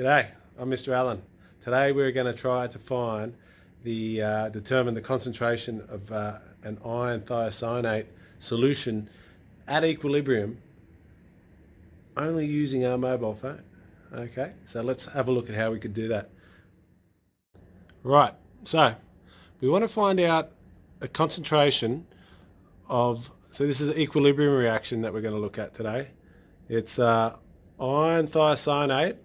G'day, I'm Mr. Allen. Today we're going to try to find the uh, determine the concentration of uh, an iron thiocyanate solution at equilibrium only using our mobile phone. Okay, so let's have a look at how we could do that. Right, so we want to find out a concentration of, so this is an equilibrium reaction that we're going to look at today. It's uh, iron thiocyanate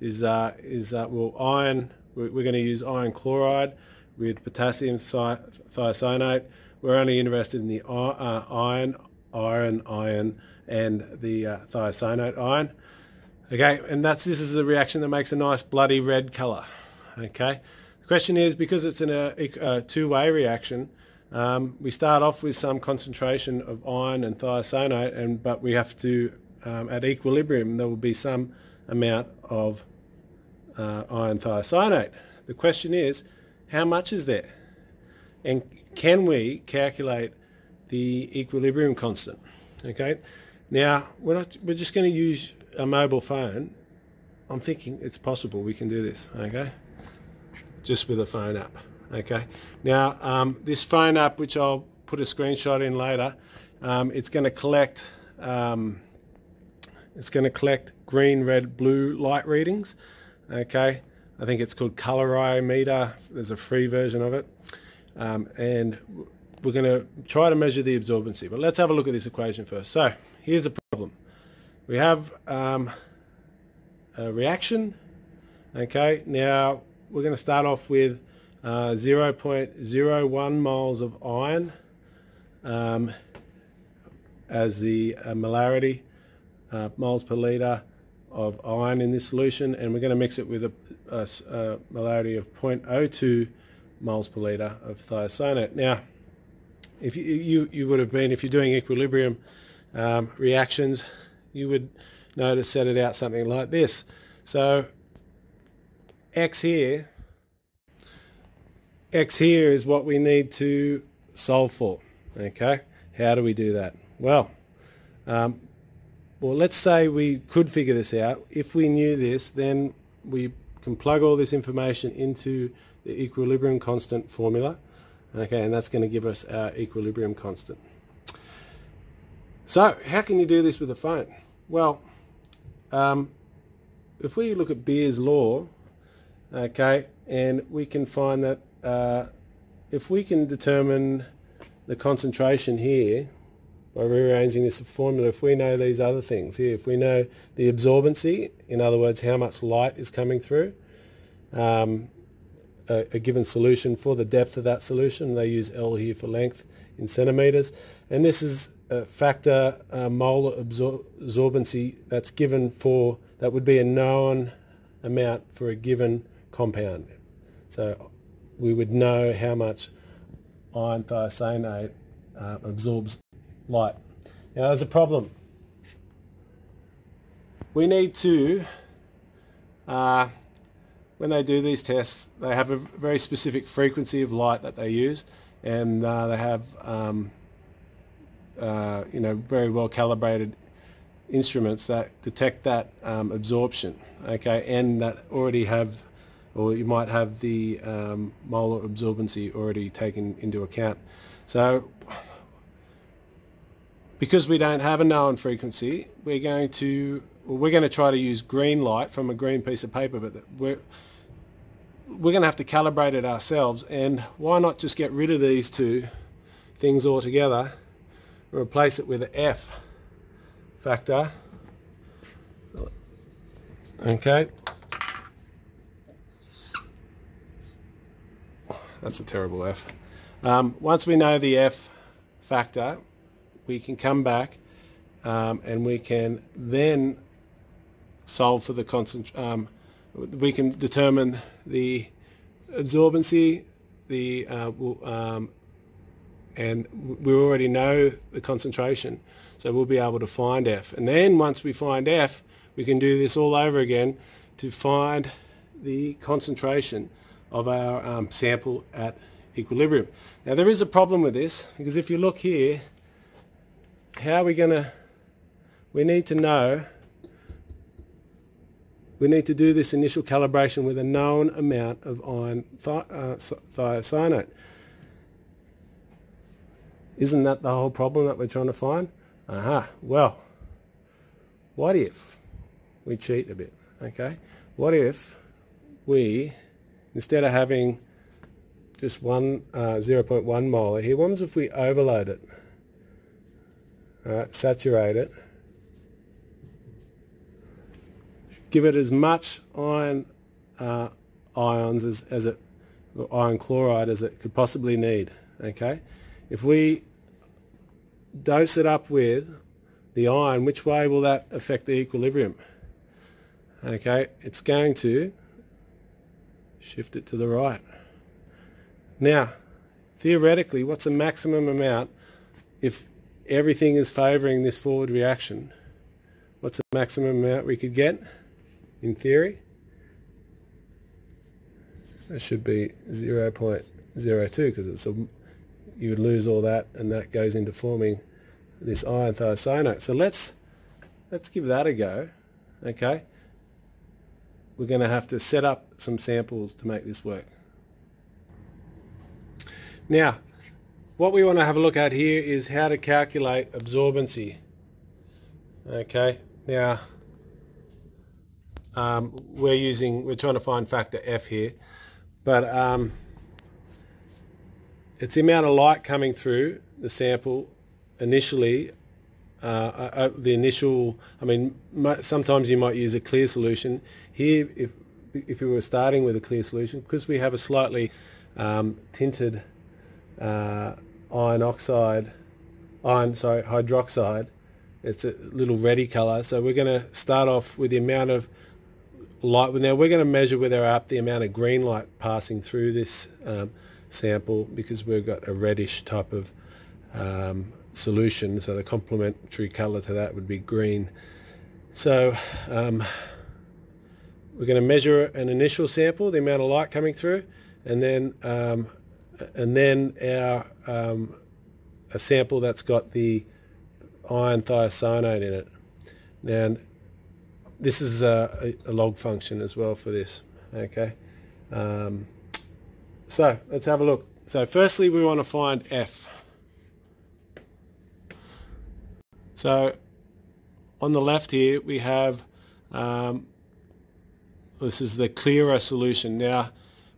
is, uh, is uh, well, iron, we're, going to use iron chloride with potassium thiocyanate. We're only interested in the uh, iron, iron, iron, and the uh, thiocyanate ion. Okay, and that's this is the reaction that makes a nice bloody red color. Okay, the question is because it's in a, a two-way reaction, um, we start off with some concentration of iron and thiocyanate, and but we have to um, at equilibrium there will be some amount of uh, iron thiocyanate. The question is, how much is there? And can we calculate the equilibrium constant? Okay, now we're, not, we're just going to use a mobile phone. I'm thinking it's possible we can do this, okay? Just with a phone app, okay? Now, um, this phone app, which I'll put a screenshot in later, um, it's going to collect um, it's going to collect green, red, blue light readings okay. I think it's called colorimeter. There's a free version of it. Um, and we're going to try to measure the absorbency but let's have a look at this equation first. So here's the problem. We have um, a reaction. Okay. Now we're going to start off with uh, 0.01 moles of iron um, as the uh, molarity uh, moles per litre of iron in this solution and we're going to mix it with a, a, a molarity of 0.02 moles per litre of thiocyanate. Now if you, you, you would have been, if you're doing equilibrium um, reactions, you would know to set it out something like this. So X here, X here is what we need to solve for. Okay, how do we do that? Well, um, well, let's say we could figure this out. If we knew this, then we can plug all this information into the equilibrium constant formula. Okay, and that's going to give us our equilibrium constant. So, how can you do this with a phone? Well, um, if we look at Beer's law, okay, and we can find that uh, if we can determine the concentration here by rearranging this formula, if we know these other things here, if we know the absorbency, in other words, how much light is coming through, um, a, a, given solution for the depth of that solution, they use L here for length in centimetres, and this is a factor uh, molar absor absorbency that's given for, that would be a known amount for a given compound. So we would know how much iron thiocyanate uh, absorbs light. Now there's a problem. We need to, uh, when they do these tests, they have a very specific frequency of light that they use and uh, they have um, uh, you know very well calibrated instruments that detect that um, absorption okay and that already have or you might have the um, molar absorbency already taken into account so because we don't have a known frequency, we're going to well, we're going to try to use green light from a green piece of paper, but we're we're going to have to calibrate it ourselves. And why not just get rid of these two things altogether and replace it with an F factor? Okay. That's a terrible F. Um, once we know the F factor, we can come back um, and we can then solve for the constant um, we can determine the absorbency the uh, um, and we already know the concentration so we'll be able to find F and then once we find F we can do this all over again to find the concentration of our um, sample at equilibrium. Now there is a problem with this because if you look here how are we going to, we need to know we need to do this initial calibration with a known amount of iron thi uh, thiocyanate. Isn't that the whole problem that we're trying to find? Aha, well, what if we cheat a bit, okay? What if we, instead of having just one uh, 0.1 molar here, what if we overload it? All right, saturate it give it as much iron uh, ions as, as it, iron chloride as it could possibly need. Okay, if we dose it up with the iron, which way will that affect the equilibrium? Okay, it's going to shift it to the right. Now, theoretically, what's the maximum amount if everything is favouring this forward reaction? What's the maximum amount we could get? in theory. It should be 0 0.02 because it's a, you would lose all that and that goes into forming this iron thiocyanate. So let's let's give that a go. Okay. We're going to have to set up some samples to make this work. Now, what we want to have a look at here is how to calculate absorbency. Okay. Now, um, we're using, we're trying to find factor F here, but um, it's the amount of light coming through the sample initially, uh, uh, uh the initial, I mean, sometimes you might use a clear solution. Here, if, if we were starting with a clear solution, because we have a slightly um, tinted uh, iron oxide, iron, sorry, hydroxide, it's a little reddy colour, so we're going to start off with the amount of light. Now we're going to measure with our app the amount of green light passing through this um, sample because we've got a reddish type of um, solution. So the complementary colour to that would be green. So um, we're going to measure an initial sample, the amount of light coming through, and then um, and then our um, a sample that's got the iron thiocyanate in it. Now this is a, a, log function as well for this okay? Um, so let's have a look. So firstly we want to find F. So on the left here we have um, this is the clearer solution. Now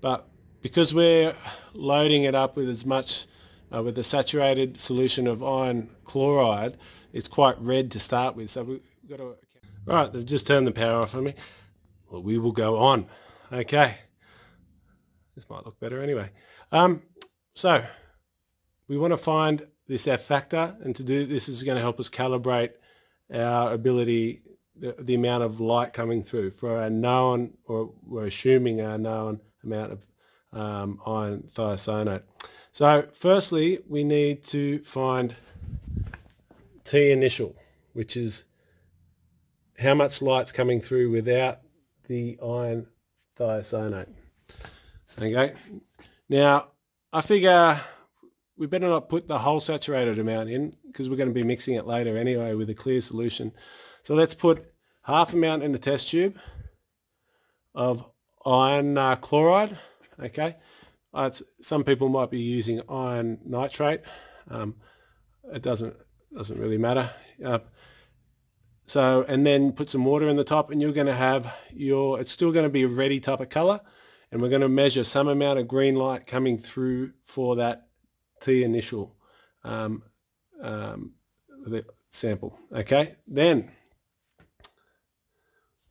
but because we're loading it up with as much uh, with a saturated solution of iron chloride it's quite red to start with so we've got to Right, they've just turned the power off on me. Well, we will go on. Okay. This might look better anyway. Um, so, we want to find this F factor, and to do this is going to help us calibrate our ability, the, the amount of light coming through for our known, or we're assuming our known amount of um, iron thiocyanate. So, firstly, we need to find T initial, which is how much light's coming through without the iron thiocyanate. Okay, now I figure we better not put the whole saturated amount in because we're going to be mixing it later anyway with a clear solution. So let's put half amount in the test tube of iron uh, chloride. Okay, uh, some people might be using iron nitrate. Um, it doesn't doesn't really matter. Uh, so, and then put some water in the top and you're going to have your, it's still going to be a ready type of color. And we're going to measure some amount of green light coming through for that T initial um, um, sample. Okay, then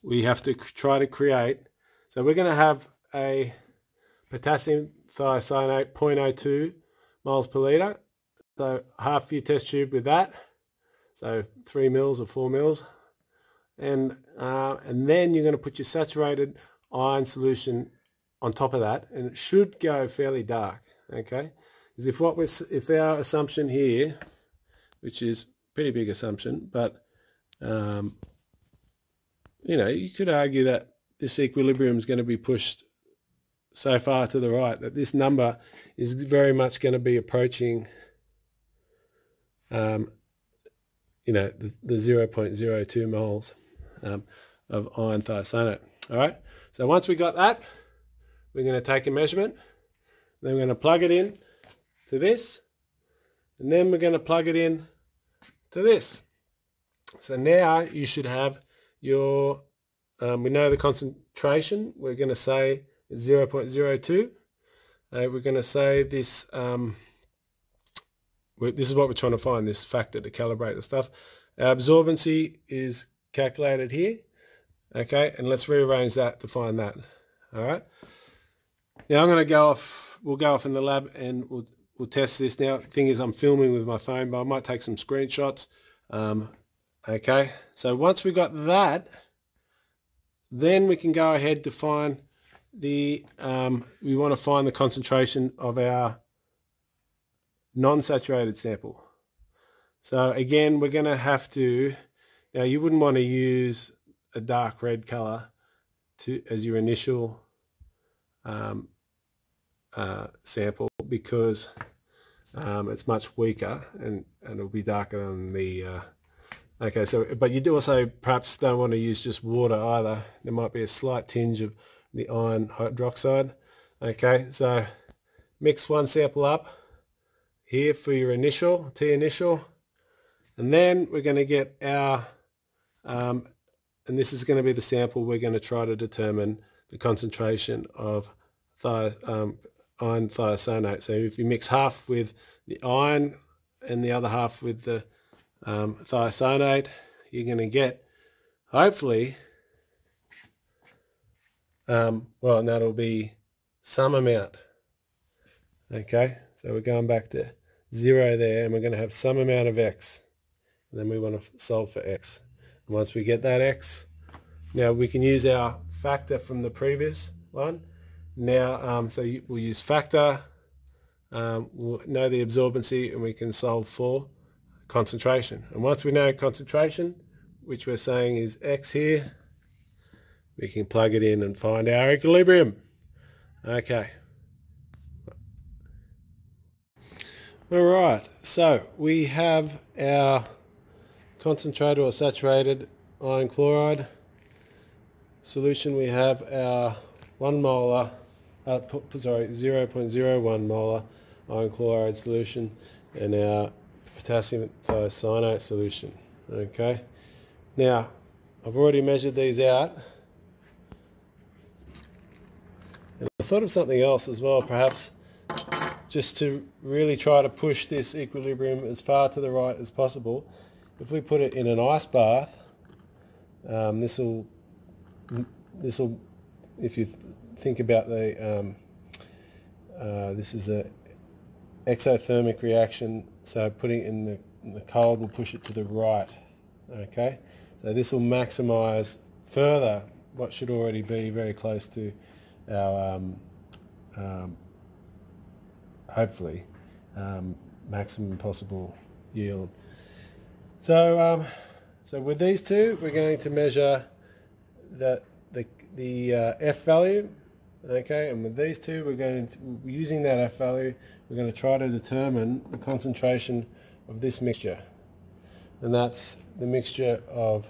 we have to try to create, so we're going to have a potassium thiocyanate 0.02 moles per litre. So half your test tube with that so three mils or four mils. And, uh, and then you're going to put your saturated iron solution on top of that and it should go fairly dark okay because if what we're if our assumption here which is pretty big assumption but um, you know you could argue that this equilibrium is going to be pushed so far to the right that this number is very much going to be approaching um, you know, the, the 0.02 moles um, of iron thiocyanate. All right, so once we got that, we're going to take a measurement. Then we're going to plug it in to this. And then we're going to plug it in to this. So now you should have your, um, we know the concentration, we're going to say 0.02. Uh, we're going to say this, um, this is what we're trying to find, this factor to calibrate the stuff. Our absorbency is calculated here. Okay, and let's rearrange that to find that. All right. Now I'm going to go off, we'll go off in the lab and we'll, we'll test this. Now, the thing is I'm filming with my phone, but I might take some screenshots. Um, okay, so once we've got that, then we can go ahead to find the, um, we want to find the concentration of our non-saturated sample. So again, we're going to have to, now you wouldn't want to use a dark red color to as your initial um, uh, sample because um, it's much weaker and, and it'll be darker than the uh, okay so but you do also perhaps don't want to use just water either there might be a slight tinge of the iron hydroxide okay so mix one sample up here for your initial T initial and then we're going to get our um, and this is going to be the sample we're going to try to determine the concentration of um, iron thiocyanate. So if you mix half with the iron and the other half with the um, thiocyanate, you're going to get, hopefully, um, well, that'll be some amount. Okay, so we're going back to zero there, and we're going to have some amount of x. And then we want to solve for x. Once we get that x, now we can use our factor from the previous one. Now, um, so we'll use factor, um, we'll know the absorbency, and we can solve for concentration. And once we know concentration, which we're saying is x here, we can plug it in and find our equilibrium. Okay. All right, so we have our concentrated or saturated iron chloride solution. We have our 1 molar, uh, sorry, 0.01 molar iron chloride solution and our potassium thiocyanate solution. Okay, now I've already measured these out. And I thought of something else as well, perhaps just to really try to push this equilibrium as far to the right as possible if we put it in an ice bath, um, this will, this will, if you th think about the, um, uh, this is a exothermic reaction, so putting it in the, in the cold will push it to the right, okay? So this will maximize further what should already be very close to um, um hopefully, um, maximum possible yield. So, um, so with these two, we're going to measure the, the, the uh, F value, okay, and with these two, we're going to, using that F value, we're going to try to determine the concentration of this mixture. And that's the mixture of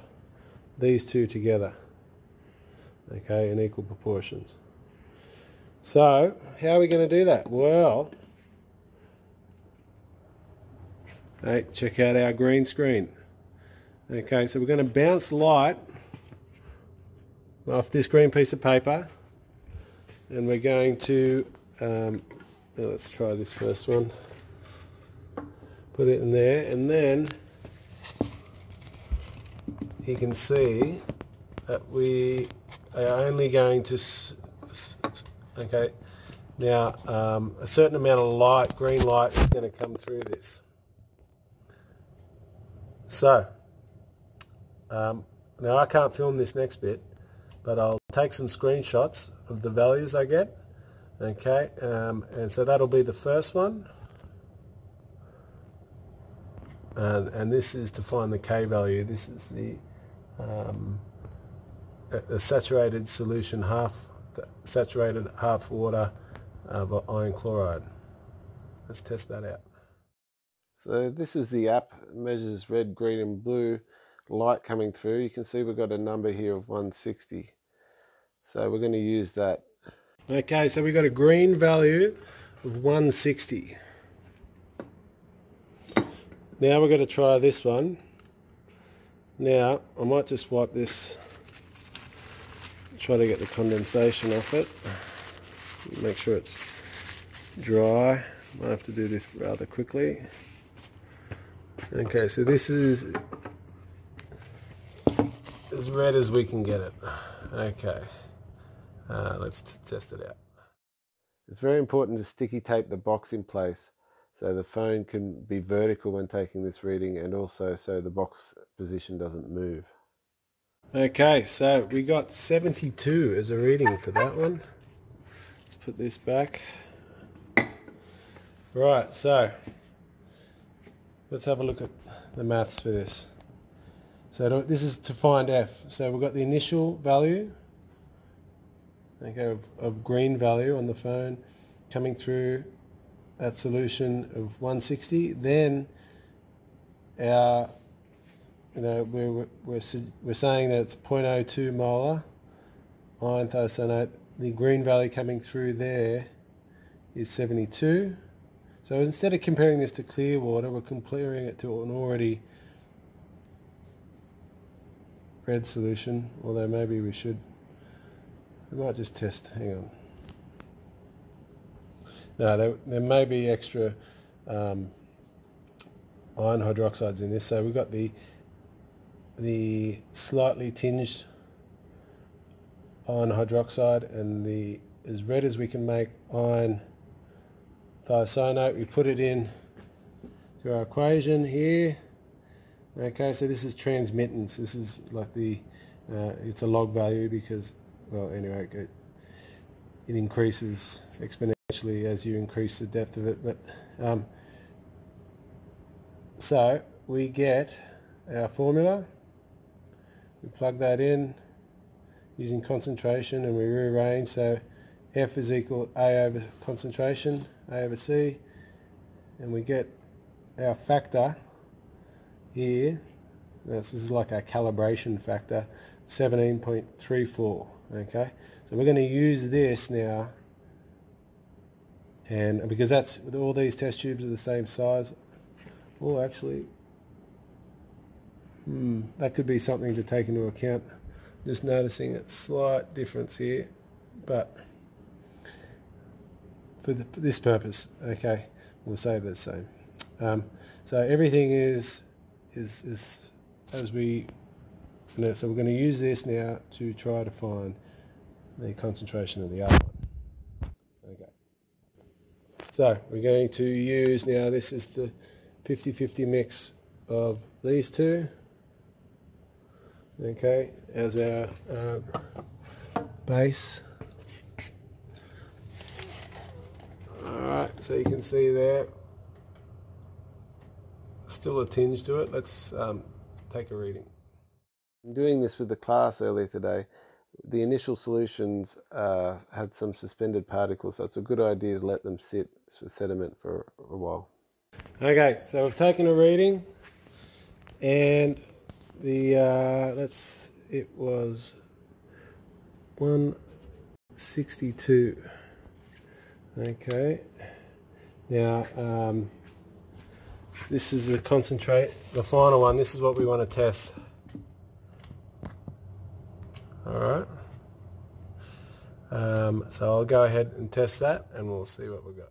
these two together, okay, in equal proportions. So, how are we going to do that? Well, Okay, check out our green screen. Okay, so we're going to bounce light off this green piece of paper and we're going to, um, let's try this first one, put it in there and then you can see that we are only going to, okay, now um, a certain amount of light, green light is going to come through this. So, um, now I can't film this next bit, but I'll take some screenshots of the values I get. Okay, um, and so that'll be the first one. And, and this is to find the K value. This is the, um, the saturated solution, half saturated half water uh, of iron chloride. Let's test that out. So this is the app, it measures red, green and blue light coming through. You can see we've got a number here of 160. So we're going to use that. Okay, so we've got a green value of 160. Now we're going to try this one. Now, I might just wipe this, try to get the condensation off it. Make sure it's dry. Might have to do this rather quickly. Okay, so this is as red as we can get it. Okay, uh, let's test it out. It's very important to sticky tape the box in place so the phone can be vertical when taking this reading and also so the box position doesn't move. Okay, so we got 72 as a reading for that one. Let's put this back. Right, so let's have a look at the maths for this. So this is to find f. So we've got the initial value okay, of, of green value on the phone coming through that solution of 160, then our, you know, we're, we're, we're saying that it's 0.02 molar iron thiocyanate. The green value coming through there is 72. So instead of comparing this to clear water, we're comparing it to an already red solution, although maybe we should, we might just test, hang on. No, there, there may be extra um, iron hydroxides in this. So we've got the the slightly tinged iron hydroxide and the as red as we can make iron thiocyanate. We put it in to our equation here. Okay, so this is transmittance. This is like the, uh, it's a log value because, well, anyway, it, it increases exponentially as you increase the depth of it. But um, so we get our formula. We plug that in using concentration and we rearrange. So F is equal A over concentration, A over C, and we get our factor here. This is like our calibration factor, 17.34. Okay, so we're going to use this now and because that's all these test tubes are the same size oh actually that could be something to take into account. Just noticing a slight difference here but for, the, for this purpose okay we'll say the same. Um, so everything is is is as we you know, so we're going to use this now to try to find the concentration of the other one. Okay. so we're going to use now, this is the 50-50 mix of these two, okay, as our uh, base. Alright, so you can see there, still a tinge to it. Let's um, take a reading. I'm doing this with the class earlier today the initial solutions uh, had some suspended particles, so it's a good idea to let them sit for sediment for a while. Okay, so we've taken a reading, and the uh, let's it was 162. Okay, now um, this is the concentrate, the final one. This is what we want to test. All right. Um, so I'll go ahead and test that and we'll see what we've got.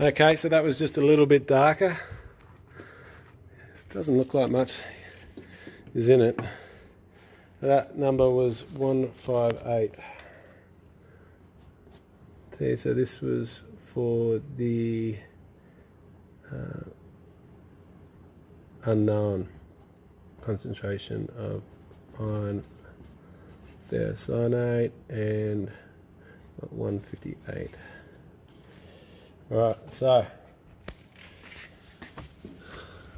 Okay, so that was just a little bit darker. It doesn't look like much is in it. That number was 158. Okay, so this was for the uh, unknown concentration of iron thiocyanate and 158 Alright, so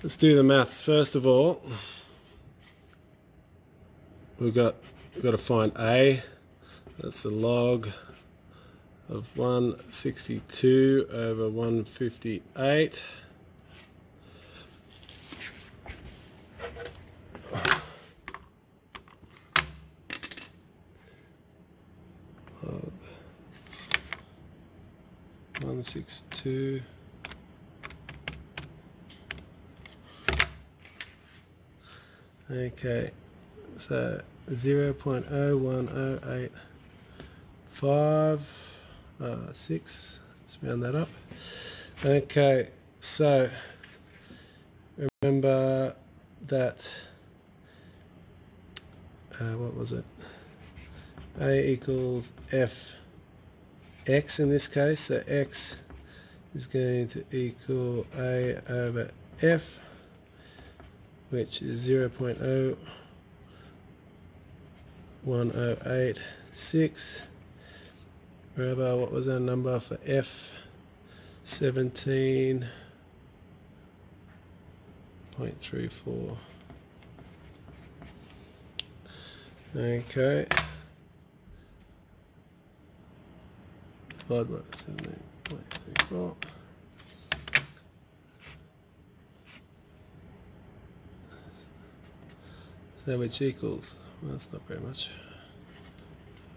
let's do the maths. First of all, we've got we've got to find A. That's the log of 162 over 158. 162 okay so 0 0.01085 uh, 6 let's round that up. Okay so remember that uh, what was it? A equals f x in this case so x is going to equal a over f which is 0 0.01086 remember what was our number for f? 17.34 okay divide by 17.34 So which equals, well that's not very much.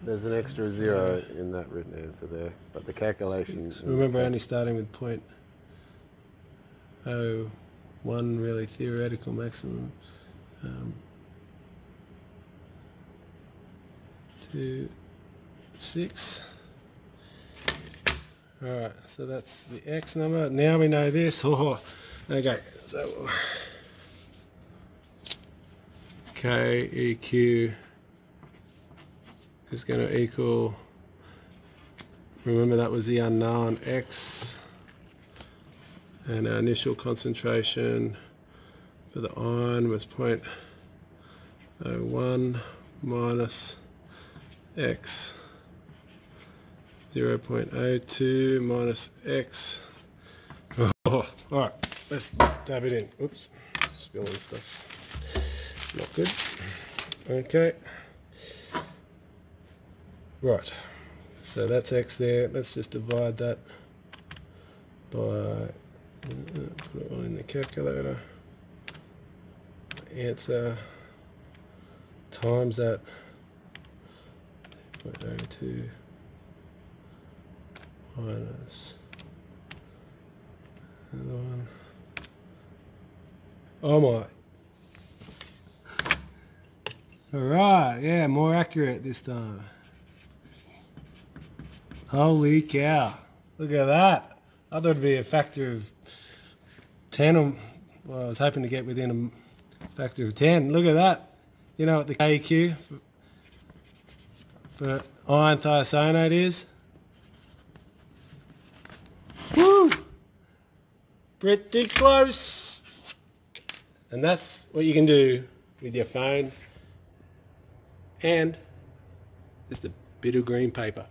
There's an extra zero in that written answer there, but the calculation. So remember only starting with point oh one really theoretical maximum. Um, two, six. Alright, so that's the X number. Now we know this. Oh, okay, so KEQ is going to equal, remember that was the unknown X, and our initial concentration for the iron was 0.01 minus X 0.02 minus X. Oh, all right, let's dab it in. Oops, spilling stuff. Not good. Okay. Right. So that's X there. Let's just divide that by, put it on in the calculator. Answer times that 0.02 minus another one. Oh my. Alright, yeah, more accurate this time. Holy cow. Look at that. I thought it'd be a factor of 10. Or, well, I was hoping to get within a factor of 10. Look at that. You know what the KEQ for, for iron thiocyanate is? Woo! Pretty close. And that's what you can do with your phone and just a bit of green paper.